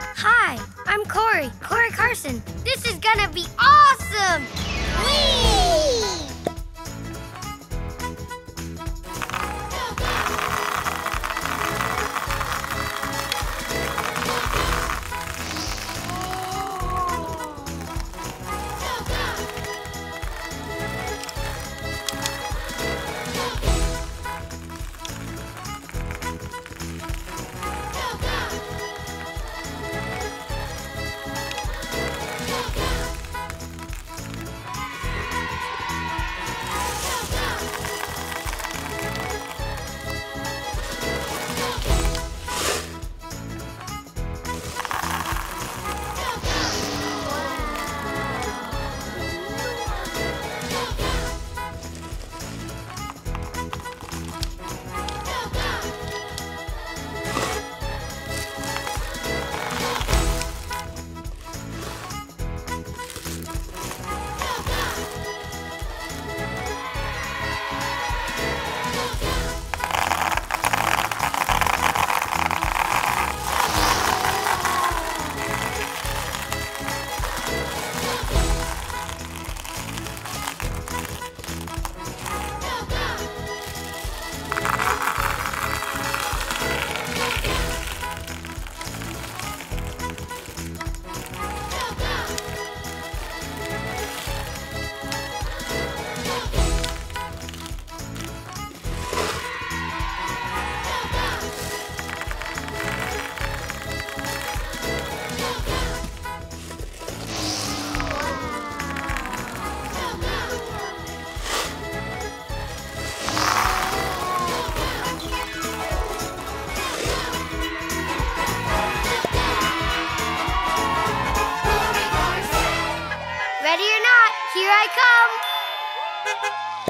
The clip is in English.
Hi, I'm Corey, Corey Carson. This is gonna be awesome! Whee! I come!